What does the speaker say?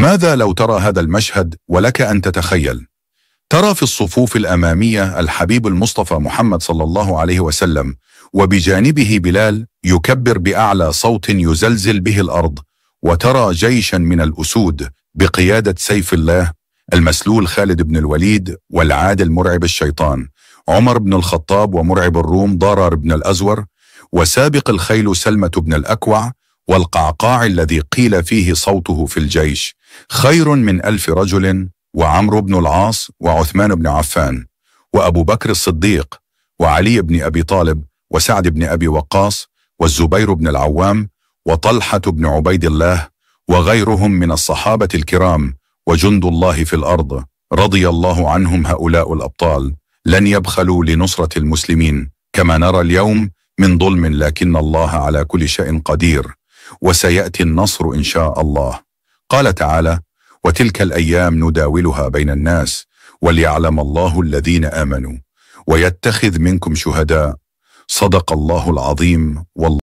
ماذا لو ترى هذا المشهد ولك أن تتخيل؟ ترى في الصفوف الأمامية الحبيب المصطفى محمد صلى الله عليه وسلم وبجانبه بلال يكبر بأعلى صوت يزلزل به الأرض وترى جيشا من الأسود بقيادة سيف الله المسلول خالد بن الوليد والعادل مرعب الشيطان عمر بن الخطاب ومرعب الروم ضرر بن الأزور وسابق الخيل سلمة بن الأكوع والقعقاع الذي قيل فيه صوته في الجيش. خير من ألف رجل وعمرو بن العاص وعثمان بن عفان وأبو بكر الصديق وعلي بن أبي طالب وسعد بن أبي وقاص والزبير بن العوام وطلحة بن عبيد الله وغيرهم من الصحابة الكرام وجند الله في الأرض رضي الله عنهم هؤلاء الأبطال لن يبخلوا لنصرة المسلمين كما نرى اليوم من ظلم لكن الله على كل شيء قدير وسيأتي النصر إن شاء الله قال تعالى وتلك الأيام نداولها بين الناس وليعلم الله الذين آمنوا ويتخذ منكم شهداء صدق الله العظيم والله